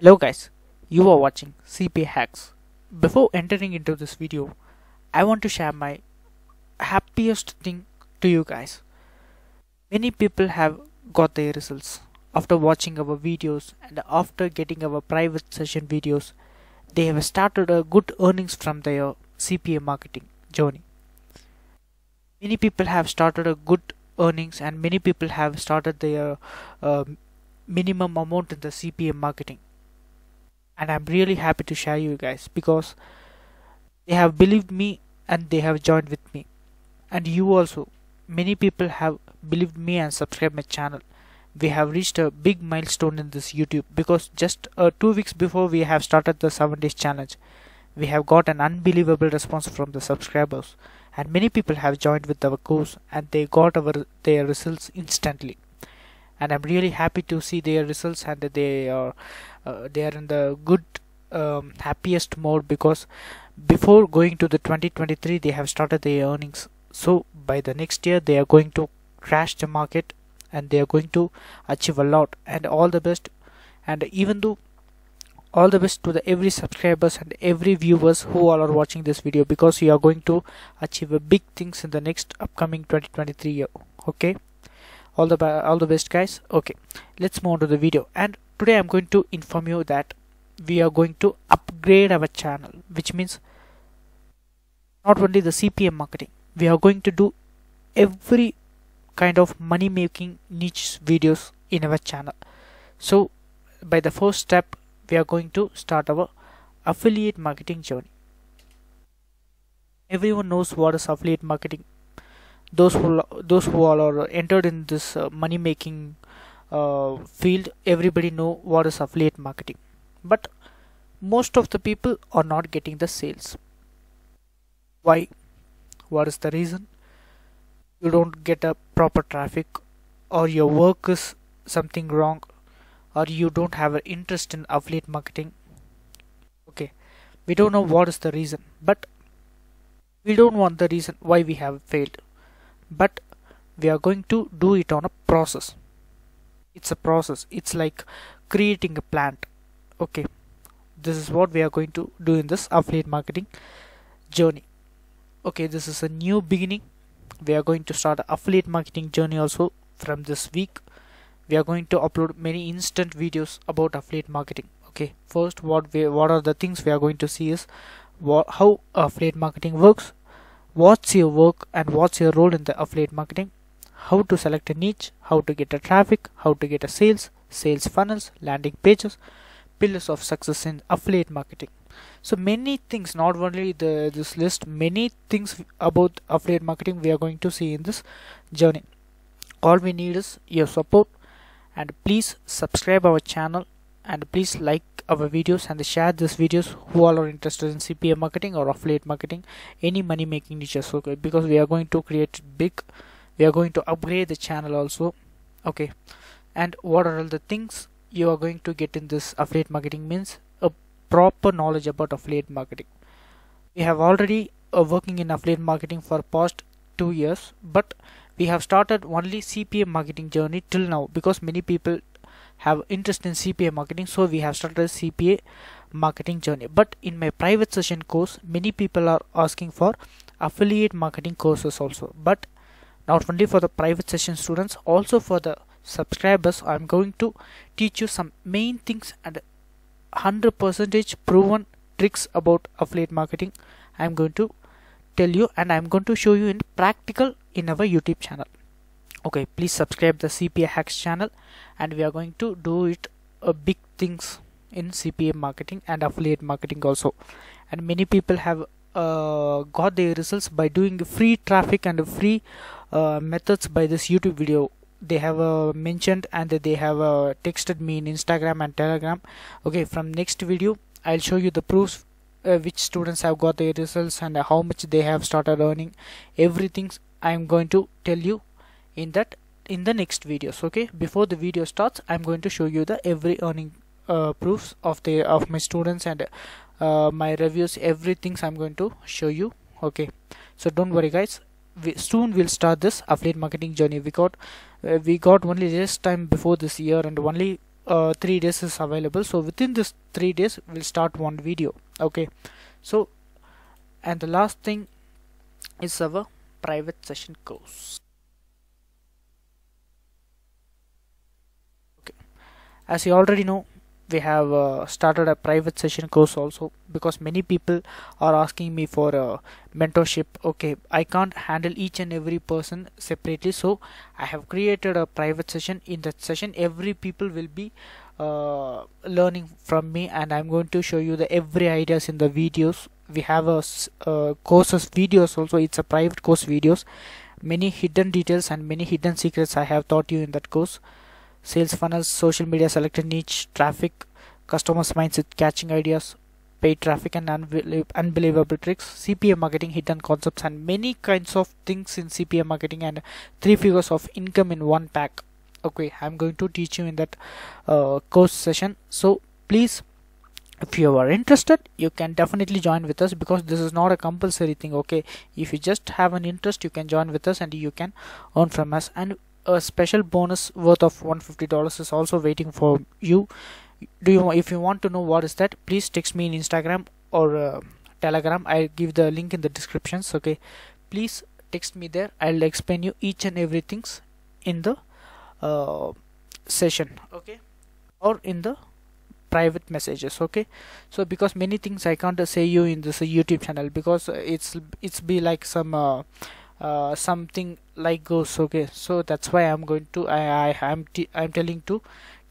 Hello guys, you are watching CPA Hacks. Before entering into this video, I want to share my happiest thing to you guys. Many people have got their results after watching our videos and after getting our private session videos. They have started a good earnings from their CPA marketing journey. Many people have started a good earnings and many people have started their uh, minimum amount in the CPA marketing and I'm really happy to share you guys because they have believed me and they have joined with me. And you also. Many people have believed me and subscribed my channel. We have reached a big milestone in this youtube because just uh, two weeks before we have started the seven days challenge we have got an unbelievable response from the subscribers. And many people have joined with our course and they got our their results instantly and i'm really happy to see their results and they are uh, they are in the good um, happiest mode because before going to the 2023 they have started their earnings. So by the next year they are going to crash the market and they are going to achieve a lot. And all the best. And even though all the best to the every subscribers and every viewers who all are watching this video because you are going to achieve a big things in the next upcoming 2023 year. Okay all the all the best guys. Okay let's move on to the video. And today i'm going to inform you that we are going to upgrade our channel which means not only the cpa marketing we are going to do every kind of money making niche videos in our channel. So by the first step we are going to start our affiliate marketing journey. Everyone knows what is affiliate marketing those who those who are entered in this uh, money making uh, field everybody know what is affiliate marketing. But most of the people are not getting the sales. Why? What is the reason? You don't get a proper traffic or your work is something wrong or you don't have an interest in affiliate marketing. Okay we don't know what is the reason but we don't want the reason why we have failed but we are going to do it on a process. It's a process. It's like creating a plant. Okay. This is what we are going to do in this affiliate marketing journey. Okay. This is a new beginning. We are going to start affiliate marketing journey also from this week. We are going to upload many instant videos about affiliate marketing. Okay. First what we what are the things we are going to see is what, how affiliate marketing works what's your work and what's your role in the affiliate marketing? How to select a niche how to get a traffic how to get a sales sales funnels landing pages pillars of success in affiliate marketing. So many things not only the this list many things about affiliate marketing we are going to see in this journey. All we need is your support and please subscribe our channel and please like our videos and share these videos who all are interested in CPA marketing or affiliate marketing any money making niches okay? Because we are going to create big we are going to upgrade the channel also okay? And what are all the things you are going to get in this affiliate marketing means? A proper knowledge about affiliate marketing. We have already uh, working in affiliate marketing for past two years but we have started only CPA marketing journey till now because many people have interest in CPA marketing so we have started a CPA marketing journey. But in my private session course many people are asking for affiliate marketing courses also. But not only for the private session students also for the subscribers I'm going to teach you some main things and 100 percentage proven tricks about affiliate marketing. I'm going to tell you and I'm going to show you in practical in our YouTube channel okay please subscribe the cpa hacks channel and we are going to do it uh, big things in cpa marketing and affiliate marketing also. And many people have uh, got their results by doing free traffic and free uh, methods by this youtube video. They have uh, mentioned and they have uh, texted me in instagram and telegram. Okay from next video i'll show you the proofs uh, which students have got their results and how much they have started earning. Everything i'm going to tell you in that in the next videos okay? Before the video starts i'm going to show you the every earning uh, proofs of the of my students and uh, my reviews everything i'm going to show you okay? So don't worry guys. We soon we'll start this affiliate marketing journey. We got uh, we got only less time before this year and only uh, three days is available. So within this three days we'll start one video okay? So and the last thing is our private session course as you already know we have uh, started a private session course also because many people are asking me for a mentorship. Okay i can't handle each and every person separately so i have created a private session. In that session every people will be uh, learning from me and i'm going to show you the every ideas in the videos. We have a uh, courses videos also. It's a private course videos. Many hidden details and many hidden secrets i have taught you in that course sales funnels, social media selected niche, traffic, customers mindset, catching ideas, paid traffic and unbelievable tricks, CPA marketing, hidden concepts and many kinds of things in CPA marketing and three figures of income in one pack. Okay, I'm going to teach you in that uh, course session. So please if you are interested you can definitely join with us because this is not a compulsory thing okay if you just have an interest you can join with us and you can earn from us and a special bonus worth of $150 is also waiting for you. Do you if you want to know what is that please text me in instagram or uh, telegram. I'll give the link in the descriptions okay? Please text me there. I'll explain you each and everything in the uh, session okay? Or in the private messages okay? So because many things i can't say you in this youtube channel because it's it's be like some uh, uh, something like goes okay? So that's why i'm going to i i i'm i'm telling to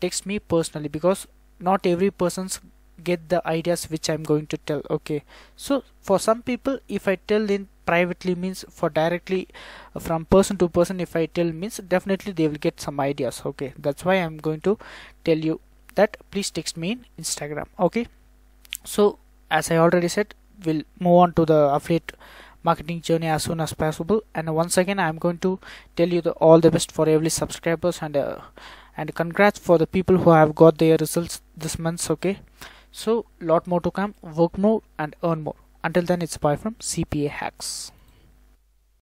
text me personally because not every person's get the ideas which i'm going to tell okay? So for some people if i tell in privately means for directly uh, from person to person if i tell means definitely they will get some ideas okay? That's why i'm going to tell you that. Please text me in instagram okay? So as i already said we'll move on to the affiliate marketing journey as soon as possible. And once again i'm going to tell you the, all the best for every subscribers and uh, and congrats for the people who have got their results this month okay? So lot more to come work more and earn more. Until then it's bye from cpa hacks